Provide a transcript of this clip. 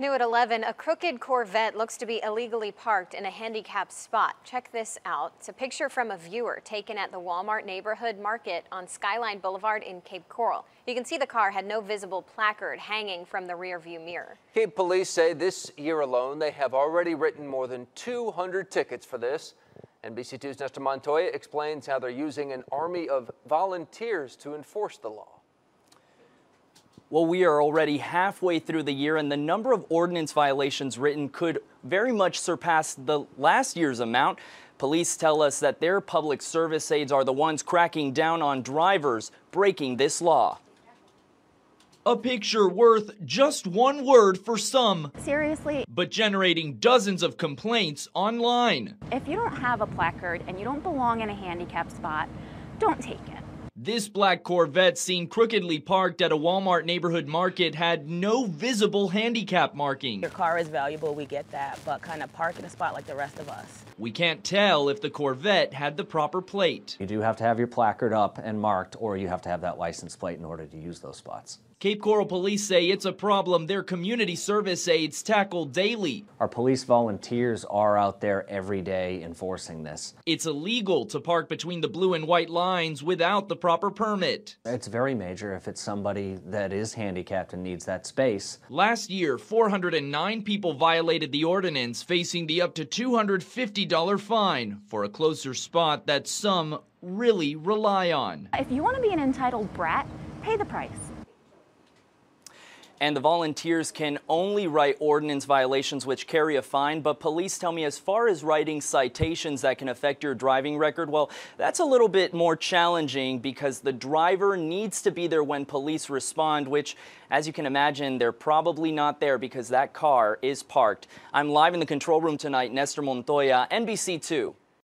New at 11, a crooked Corvette looks to be illegally parked in a handicapped spot. Check this out. It's a picture from a viewer taken at the Walmart neighborhood market on Skyline Boulevard in Cape Coral. You can see the car had no visible placard hanging from the rear view mirror. Cape police say this year alone they have already written more than 200 tickets for this. NBC2's Nestor Montoya explains how they're using an army of volunteers to enforce the law. Well, we are already halfway through the year, and the number of ordinance violations written could very much surpass the last year's amount. Police tell us that their public service aides are the ones cracking down on drivers breaking this law. A picture worth just one word for some. Seriously. But generating dozens of complaints online. If you don't have a placard and you don't belong in a handicap spot, don't take it. This black Corvette seen crookedly parked at a Walmart neighborhood market had no visible handicap marking. Your car is valuable, we get that, but kind of park in a spot like the rest of us. We can't tell if the Corvette had the proper plate. You do have to have your placard up and marked, or you have to have that license plate in order to use those spots. Cape Coral police say it's a problem their community service aides tackle daily. Our police volunteers are out there every day enforcing this. It's illegal to park between the blue and white lines without the proper permit. It's very major if it's somebody that is handicapped and needs that space. Last year, 409 people violated the ordinance, facing the up to $250 fine for a closer spot that some really rely on. If you want to be an entitled brat, pay the price and the volunteers can only write ordinance violations which carry a fine, but police tell me as far as writing citations that can affect your driving record, well, that's a little bit more challenging because the driver needs to be there when police respond, which, as you can imagine, they're probably not there because that car is parked. I'm live in the control room tonight, Nestor Montoya, NBC2.